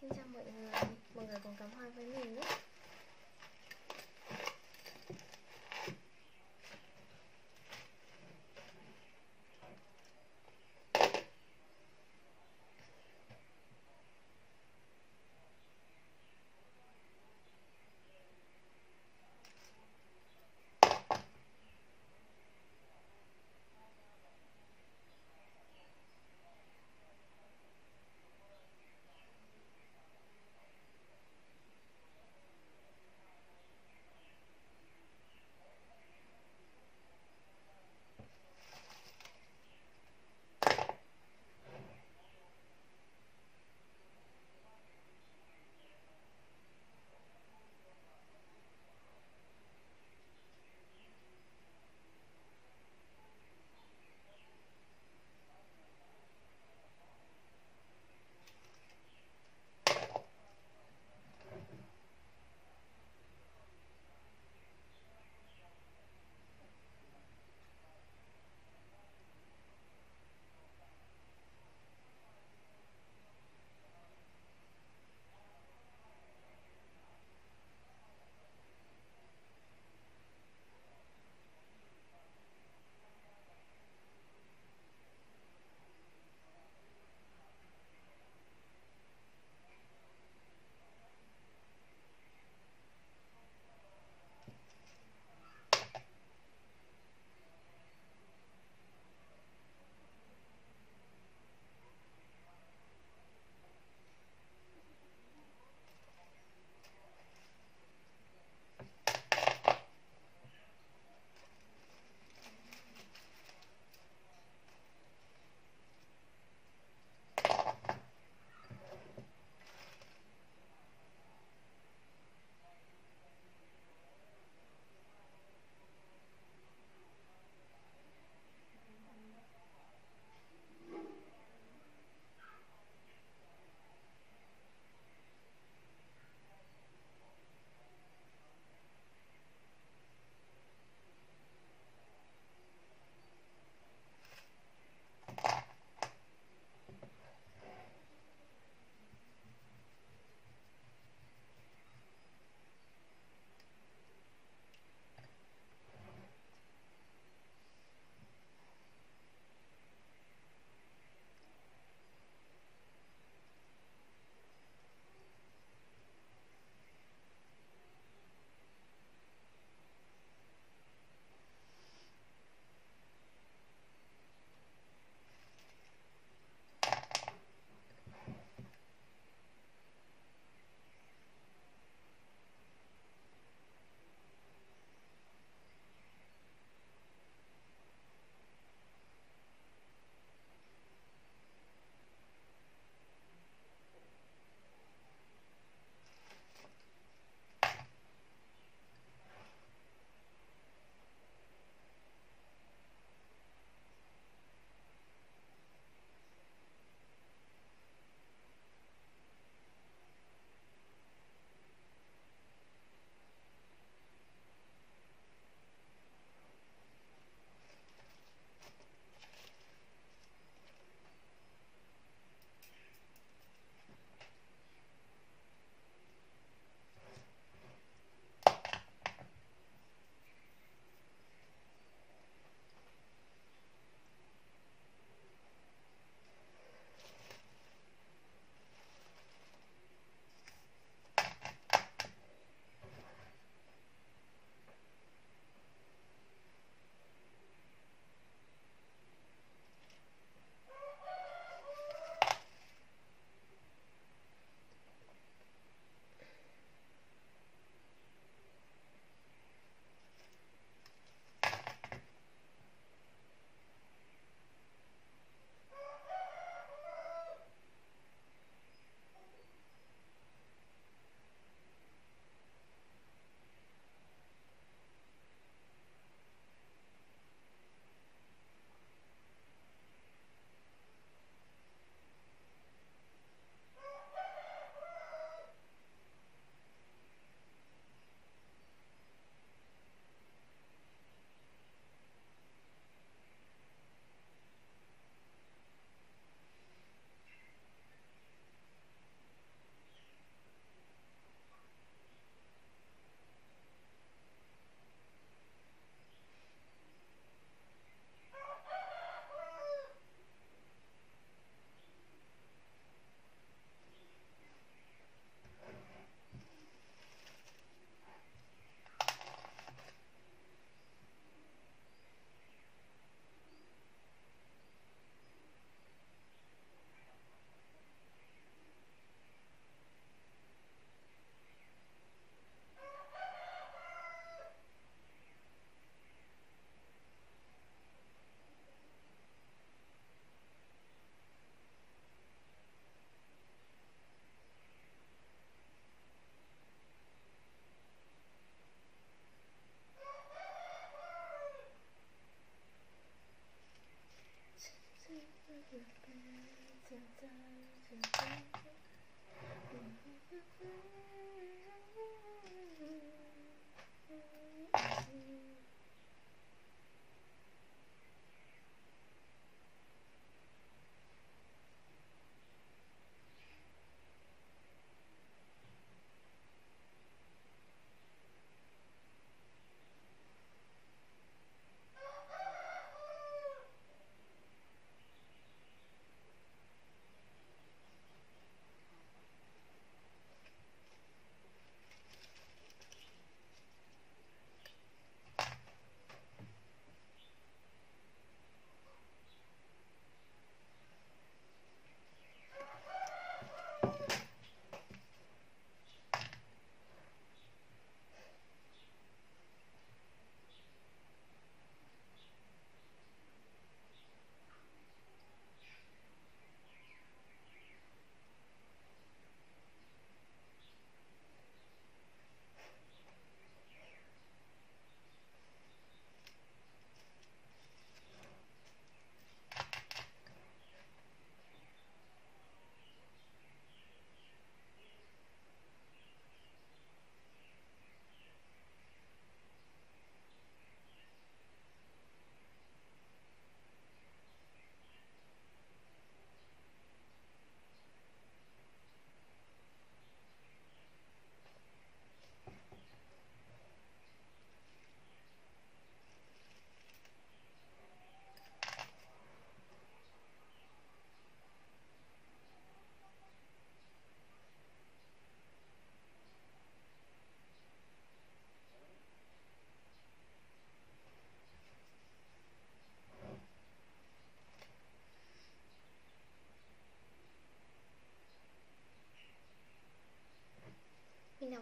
Xin chào mọi người, mọi người cùng cắm hoa với mình nhé.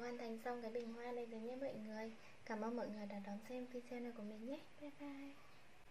Hoàn thành xong cái bình hoa này rồi nhé mọi người. Cảm ơn mọi người đã đón xem video này của mình nhé. Bye bye.